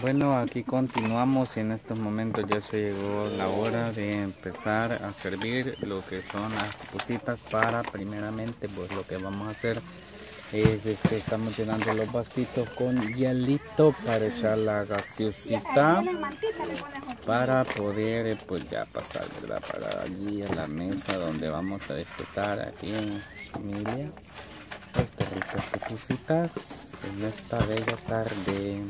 Bueno, aquí continuamos. Y en estos momentos ya se llegó la hora de empezar a servir lo que son las pupusitas para primeramente pues lo que vamos a hacer es que este, estamos llenando los vasitos con hielito para echar la gaseosita para poder pues ya pasar verdad para allí a la mesa donde vamos a disfrutar aquí en familia. Estas ricas pupusitas en esta bella tarde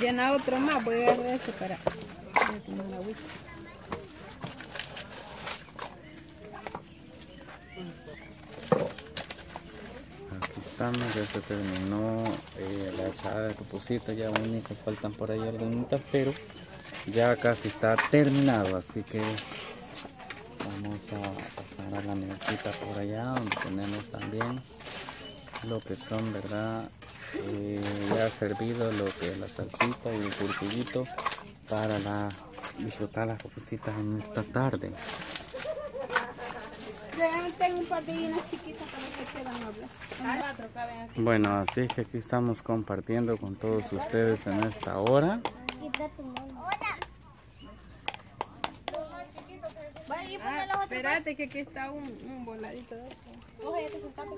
Llena otro más, voy a agarrar este para Aquí estamos, ya se terminó eh, la echada de pupusita, ya únicos faltan por ahí algunas, pero ya casi está terminado, así que vamos a pasar a la mesita por allá donde tenemos también lo que son, ¿verdad? Eh, ya servido lo que es la salsita y el curtidito para la, disfrutar las pupusitas en esta tarde. Tengo un par de chiquitas para que quieran hablar. Bueno, así es que aquí estamos compartiendo con todos ustedes en esta hora. Ah, espérate que aquí está un, un voladito de esto. Coge, ya te sentaste.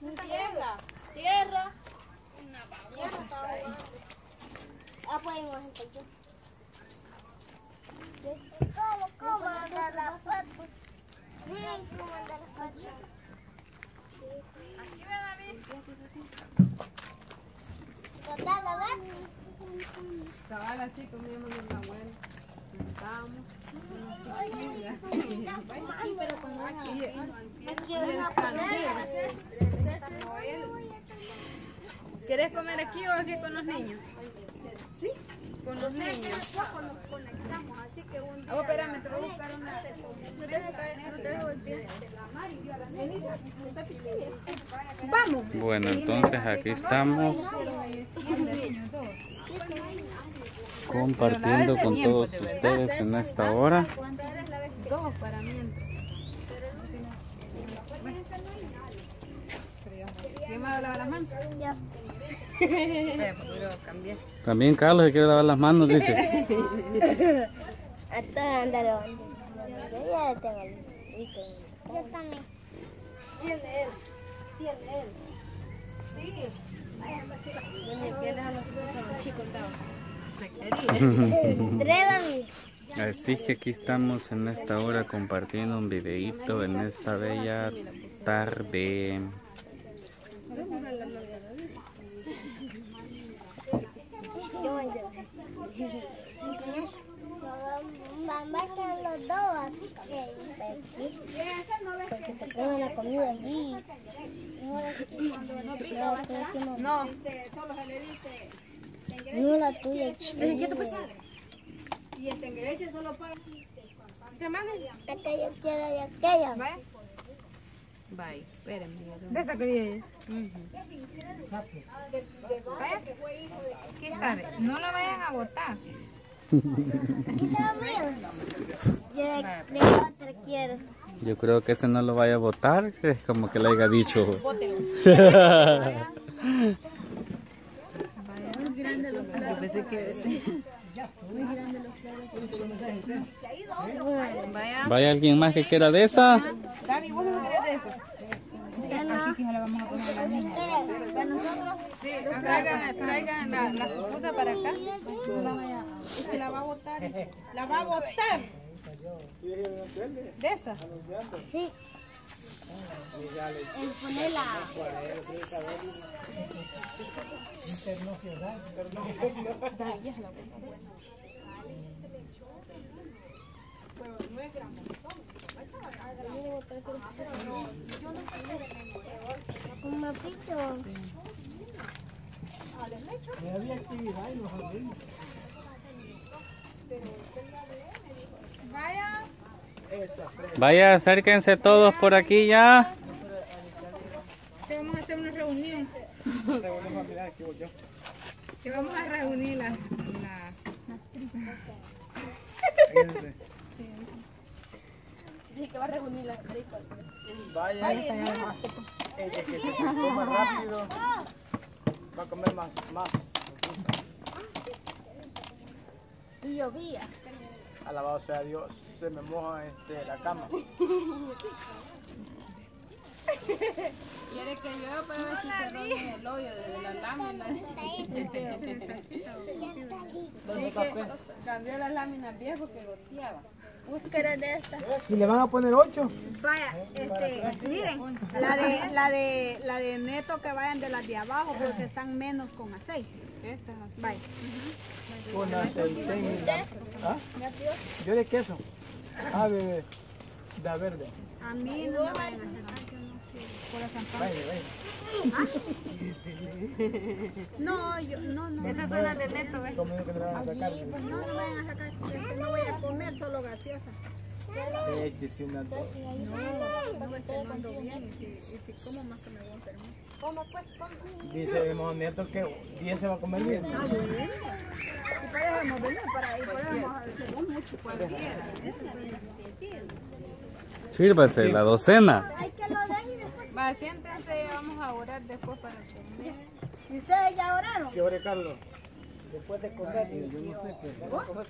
Tierra, tierra. Una. Ah, pues yo. ¿Cómo, cómo la? ¿Cómo andar la foto? Aquí ven a mí. Total, ¿ves? Cabal así la abuela. Sentábamos. Aquí, pero con Aquí, Aquí van a poner. ¿Quieres comer aquí o aquí con los niños? Sí. Con los niños. nos conectamos, así que un Oh, espérame, te voy a buscar una. Vamos. Bueno, entonces aquí estamos compartiendo con todos ustedes en esta hora. Dos para mientras. ¿Quién me va a lavar las manos? Ya. También Carlos se quiere lavar las manos, dice. A todos andaron. Yo ya lo tengo. Yo también. Tiene él. Tiene él. Sí. Así que aquí estamos en esta hora compartiendo un videito en esta bella tarde. Yo voy a Mamá están los dos aquí. Porque te la comida allí. No. No la tuya. Y el tengreche solo para... ¿Te mandan? Aquella quiero y aquella. Vaya. Bye. Espérenme. De esa quería No la vayan a botar. Yo creo que ese no lo vaya a votar, es como que le haya dicho. ¿Vaya. Alguien más que quiera de esa? Gaby, ¿vos no querés de eso? Ya no. Sí, traigan, la, la para acá. Es la va a botar. La va a botar. ¿De esta? Sí. El ponerla. Vaya. Vaya, acérquense todos por aquí ya. Que vamos a hacer una reunión. Que vamos a reunir las... La las- Vaya, el que se coma rápido va a comer más, más. Y llovía. Alabado sea Dios, se me moja este, la cama. Quiere que llueva para ver si se rompe el hoyo de la lámina. Sí, que cambió las láminas viejas porque goteaba. Búsqueda de esta. ¿Y le van a poner ocho? Vaya, este, miren, la de, la de, la de neto que vayan de las de abajo porque están menos con aceite. Esta. Vaya. Con aceite ¿Ah? Yo de queso. Ah, de, de verde. A mí no me vayan a hacer por la champán. Vaya, vaya. No, yo, no, no. Estas son las de neto, que no le van a sacar. No, no vayan a sacar, este, no voy a comer solo gaseosa. Échese una dos. No, este, no ando bien y si, y si como más que me voy a enfermar. Dice el hermano Neto que 10 se va a comer bien. Ah, bueno. Y hemos venido, para ahí podemos hacer un mucho cualquiera. Sírvase la docena. Hay que lo den y después. Va, siéntense y vamos a orar después para comer. ¿Y ustedes ya oraron? ¿Qué hora, Carlos? Después de comer. Yo no sé qué. De comer.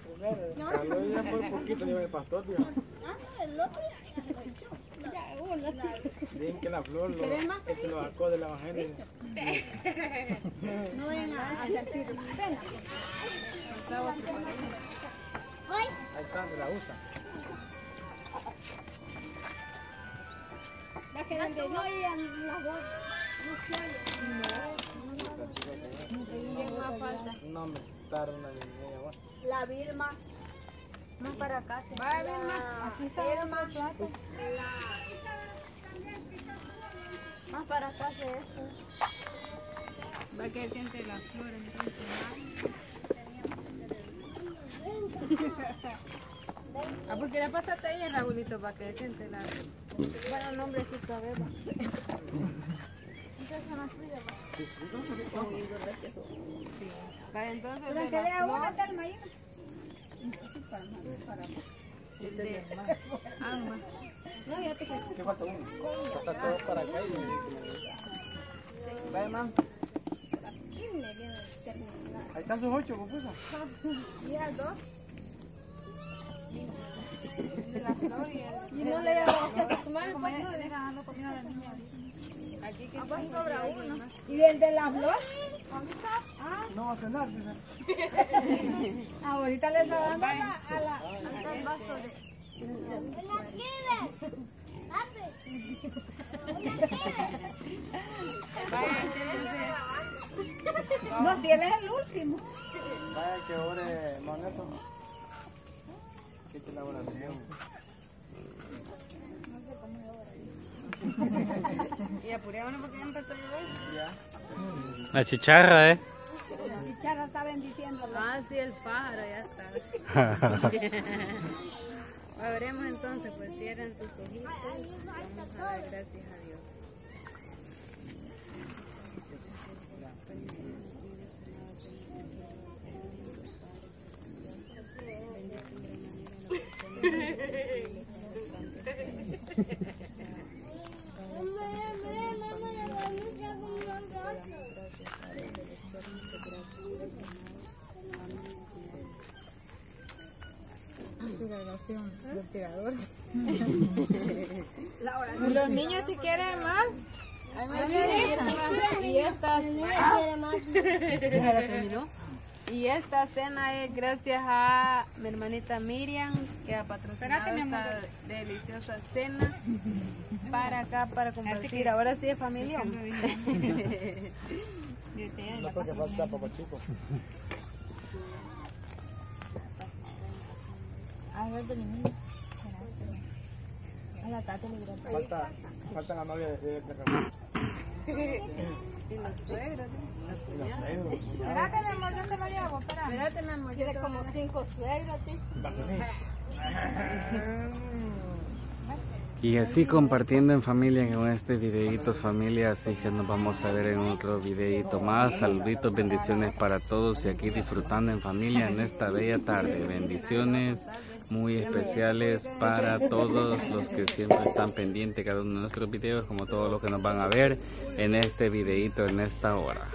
Carlos ya por poquito lleva el pastor, tío. Ah, el otro ya. Ya, uno. Dicen que la flor lo, este lo sacó del evangelio. No vayan a, sentir pena. Voy. Ahí está, la usa. La que donde no iban las dos. ¿Quién más falta? No me quitaron niña. va. La Vilma. Más para acá. Va, Vilma, aquí está Vilma. Más para acá que esto. Va a que siente la flor entonces. Ah, pues pasaste ahí, Raulito, para que siente la... Bueno, nombrecito, a ver. va. Va, entonces Pero de que la vea flor, una Telma ahí. de ambas. ¿Qué falta uno? Está todo para acá y... Y no le damos a tomar. Como ella se deja dando comida a la niña. Aquí que sobra uno. ¿Y el de la flor? No va a cenar, dice. Ahorita le está dando a la, a la, al vaso de... Una. Abre. No, si él es el último. Vaya que ore, Moneto. Que te la oración. Y apurémonos porque ya empezó a llover. Ya. La chicharra, ¿eh? La chicharra está bendiciéndolo. Ah, sí, el pájaro ya está. Veremos entonces, pues cierren sus ojitos. Vamos a dar gracias a Dios. Los niños si quieren más, ahí me. Y estas, ya la terminó. Y esta cena es gracias a mi hermanita Miriam que ha patrocinado esta deliciosa cena para acá, para compartir. Ahora sí es familia. No porque falta Falta, falta la novia de. Y los suegros. Y los negros. Espérate, mi amor, ¿dónde lo llevo? Espérate, mi amor. Tiene como cinco suegros. Y así compartiendo en familia con este videito familia, así que nos vamos a ver en otro videito más. Saluditos, bendiciones para todos y aquí disfrutando en familia en esta bella tarde. Bendiciones muy especiales para todos los que siempre están pendientes cada uno de nuestros videos, como todos los que nos van a ver en este videito en esta hora.